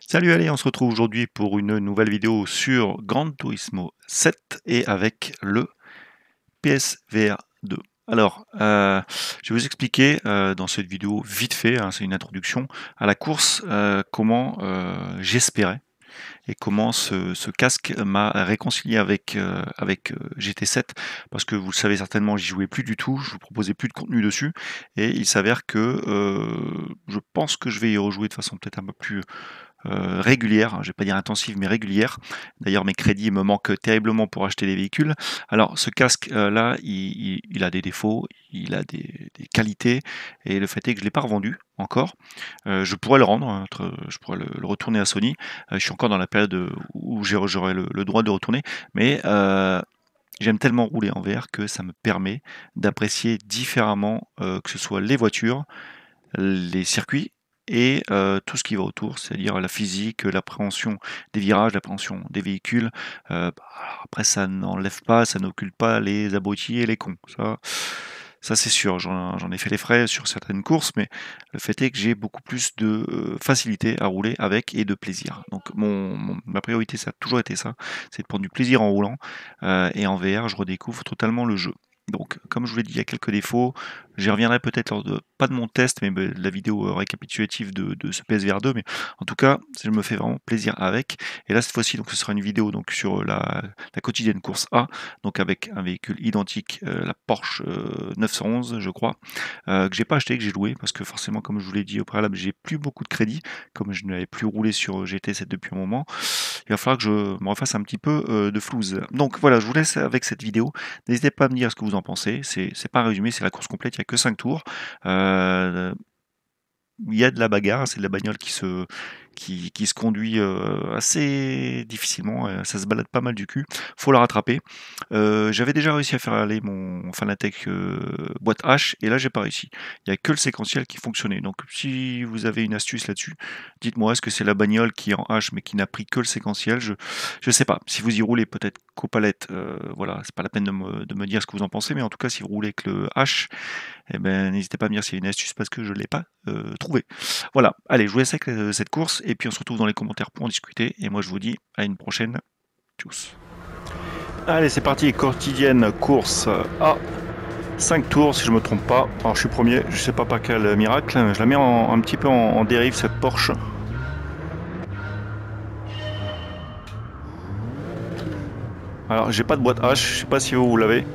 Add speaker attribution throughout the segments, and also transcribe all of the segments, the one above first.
Speaker 1: Salut, allez, on se retrouve aujourd'hui pour une nouvelle vidéo sur Gran Turismo 7 et avec le PSVR 2. Alors, euh, je vais vous expliquer euh, dans cette vidéo vite fait, hein, c'est une introduction à la course, euh, comment j'espérais et comment ce, casque m'a réconcilié avec, avec GT7 parce que vous le savez certainement j'y jouais plus du tout, je vous proposais plus de contenu dessus et il s'avère que je pense que je vais y rejouer de façon peut-être un peu plus euh, régulière, hein, je vais pas dire intensive mais régulière. D'ailleurs mes crédits me manquent terriblement pour acheter des véhicules. Alors ce casque euh, il, a des défauts, il a des, qualités et le fait est que je l'ai pas revendu encore. Euh, je pourrais le rendre, hein, je pourrais le, retourner à Sony. je suis encore dans la période où j'aurai le, droit de retourner, mais J'aime tellement rouler en VR que ça me permet d'apprécier différemment que ce soit les voitures, les circuits et tout ce qui va autour, c'est-à-dire la physique, l'appréhension des virages, l'appréhension des véhicules. Bah, après, ça n'enlève pas, ça n'occulte pas les abrutis et les cons. Ça, ça c'est sûr, j'en ai fait les frais sur certaines courses, mais le fait est que j'ai beaucoup plus de facilité à rouler avec et de plaisir. Donc ma priorité, ça a toujours été ça, c'est de prendre du plaisir en roulant. et en VR, je redécouvre totalement le jeu. Donc, comme je vous l'ai dit, il y a quelques défauts. J'y reviendrai peut-être lors de, pas de mon test, mais de la vidéo euh, récapitulative de, ce PSVR 2. Mais en tout cas, je me fais vraiment plaisir avec. Et là, cette fois-ci, donc, ce sera une vidéo donc, sur la, quotidienne course A, donc avec un véhicule identique, euh, la Porsche 911, euh, je crois, que j'ai pas acheté, que j'ai loué, parce que forcément, comme je vous l'ai dit au préalable, j'ai plus beaucoup de crédit, comme je n'avais plus roulé sur GT7 depuis un moment. Il va falloir que je me refasse un petit peu de flouze. Donc voilà, je vous laisse avec cette vidéo. N'hésitez pas à me dire ce que vous en pensez. C'est pas résumé, c'est la course complète, il n'y a que 5 tours. Euh, il y a de la bagarre, c'est de la bagnole qui se, qui, se conduit euh, assez difficilement, euh, ça se balade pas mal du cul, faut la rattraper. Euh, j'avais déjà réussi à faire aller mon Fanatec boîte H, et là j'ai pas réussi. Il n'y a que le séquentiel qui fonctionnait. Donc si vous avez une astuce là-dessus, dites-moi, est-ce que c'est la bagnole qui est en H mais qui n'a pris que le séquentiel? Je ne sais pas. Si vous y roulez peut-être qu'aux palettes, voilà, c'est pas la peine de me, dire ce que vous en pensez, mais en tout cas si vous roulez avec le H, eh ben, n'hésitez pas à me dire s'il y a une astuce parce que je ne l'ai pas trouvé. Voilà, allez, je vous laisse avec cette course et puis on se retrouve dans les commentaires pour en discuter. Et moi je vous dis à une prochaine. Tchuss. Allez, c'est parti, quotidienne course à 5 tours si je me trompe pas. Alors je suis premier, je sais pas par quel miracle. Je la mets un petit peu en, en dérive cette Porsche. Alors j'ai pas de boîte H, je sais pas si vous, vous l'avez.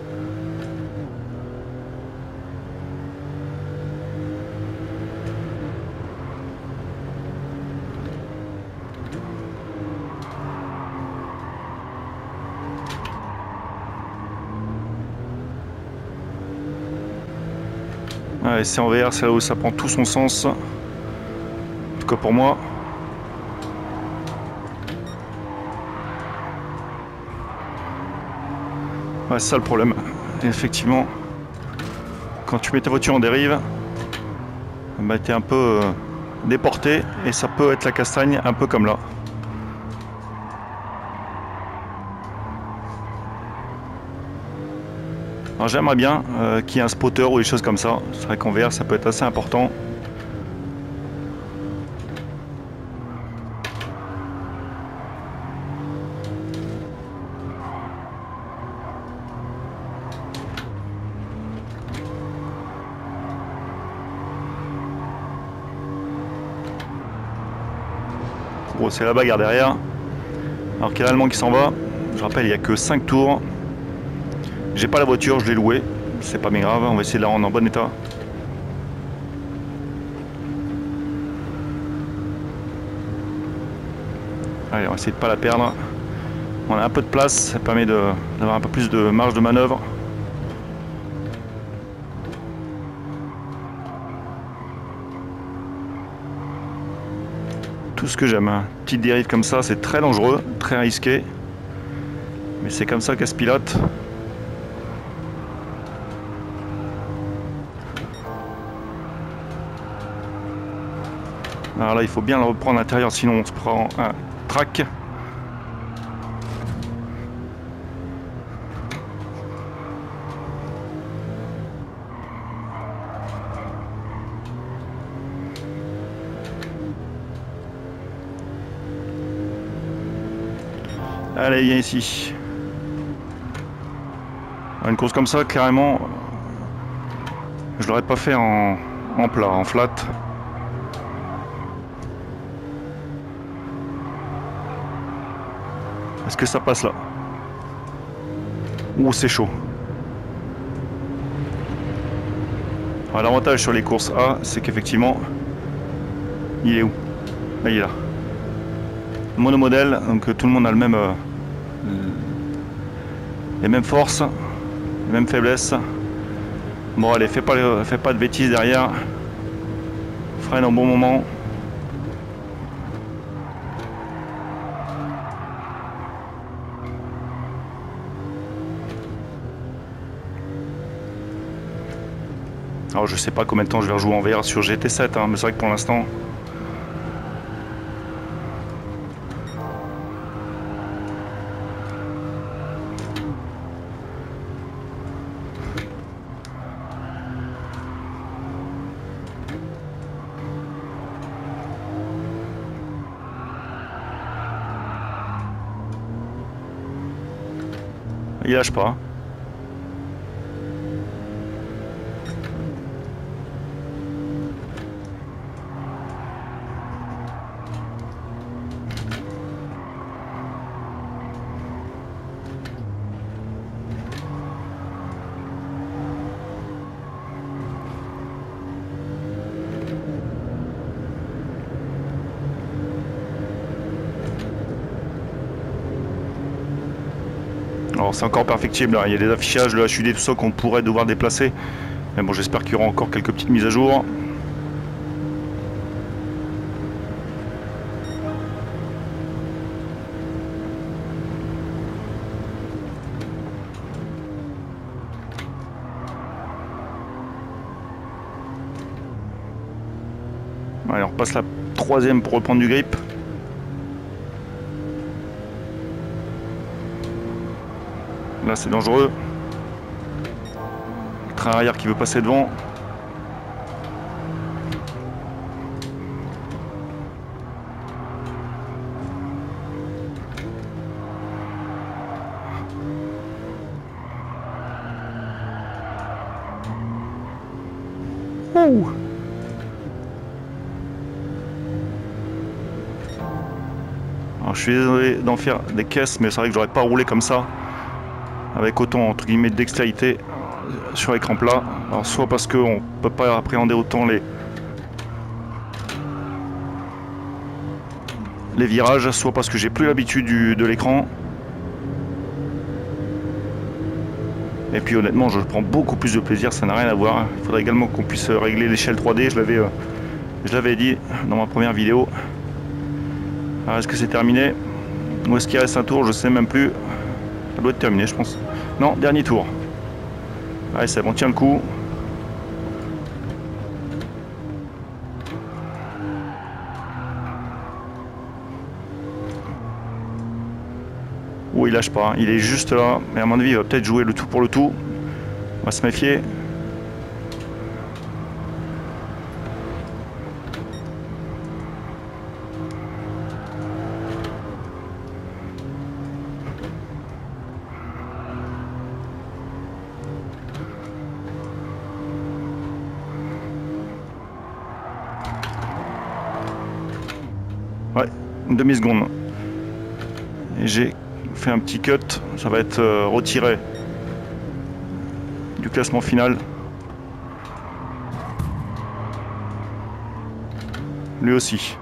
Speaker 1: Ouais, c'est en VR, c'est là où ça prend tout son sens. En tout cas pour moi. Ouais, c'est ça le problème. effectivement, quand tu mets ta voiture en dérive, bah, tu es un peu euh, déporté et ça peut être la castagne, un peu comme là. j'aimerais bien euh, qu'il y ait un spotter ou des choses comme ça. C'est vrai qu'en VR ça peut être assez important. C'est la bagarre derrière. Alors qu'il y a l'allemand qui s'en va? Je rappelle, il n'y a que 5 tours. J'ai pas la voiture, je l'ai louée. C'est pas bien grave, on va essayer de la rendre en bon état. Allez, on va essayer de pas la perdre. On a un peu de place, ça permet d'avoir un peu plus de marge de manœuvre. Tout ce que j'aime. Hein. Petite dérive comme ça, c'est très dangereux, très risqué. Mais c'est comme ça qu'elle se pilote. Alors là, il faut bien le reprendre à l'intérieur, sinon on se prend un track.
Speaker 2: Allez, viens ici. Une course comme ça, carrément, je l'aurais pas fait en, en plat, en flat. Est-ce que ça passe là? Ouh, c'est chaud? L'avantage sur les courses A, c'est qu'effectivement, il est où? Là, il est là. Monomodèle, donc tout le monde a le même, euh, les mêmes forces, les mêmes faiblesses. Bon, allez, fais pas, fais pas de bêtises derrière. Freine au bon moment. Alors je sais pas combien de temps je vais rejouer en VR sur GT7, hein, mais c'est vrai que pour l'instant... Il lâche pas. C'est encore perfectible, hein. il y a des affichages, le HUD, tout ça qu'on pourrait devoir déplacer. Mais bon, j'espère qu'il y aura encore quelques petites mises à jour. Allez, on repasse la troisième pour reprendre du grip. Là, c'est dangereux. train arrière qui veut passer devant. Ouh Alors, je suis désolé d'en faire des caisses, mais c'est vrai que j'aurais pas roulé comme ça avec autant entre guillemets de dextérité sur écran plat. Alors soit parce qu'on ne peut pas appréhender autant les les virages, soit parce que j'ai plus l'habitude de l'écran. Et puis honnêtement, je prends beaucoup plus de plaisir, ça n'a rien à voir. Il faudrait également qu'on puisse régler l'échelle 3D, je l'avais euh, je l'avais dit dans ma première vidéo. Alors est-ce que c'est terminé? Ou est-ce qu'il reste un tour? Je sais même plus. Ça doit être terminé, je pense. Non, dernier tour. Allez, c'est bon, tiens le coup. Oh, il lâche pas, hein. il est juste là. Mais à mon avis, il va peut-être jouer le tout pour le tout. On va se méfier. Ouais, une demi-seconde. Et j'ai fait un petit cut, ça va être euh, retiré du classement final. Lui aussi.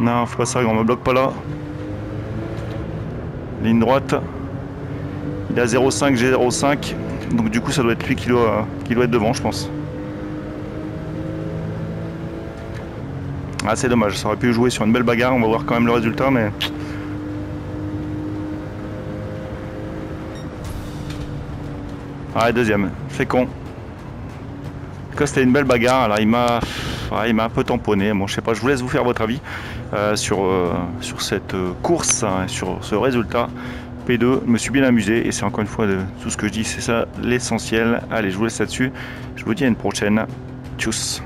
Speaker 2: Non, faut pas ça, on me bloque pas là. Ligne droite. Il à 0,5, j'ai 0,5. Donc du coup ça doit être lui qui doit, qui doit être devant je pense. Ah c'est dommage, ça aurait pu jouer sur une belle bagarre, on va voir quand même le résultat mais... Ah deuxième, fait con. En c'était une belle bagarre, alors il m'a il m'a un peu tamponné, bon je sais pas, je vous laisse vous faire votre avis euh, sur, euh, sur cette euh, course, hein, sur ce résultat. P2, je me suis bien amusé et c'est encore une fois de, tout ce que je dis, c'est ça l'essentiel. Allez, je vous laisse là-dessus. Je vous dis à une prochaine. Tchuss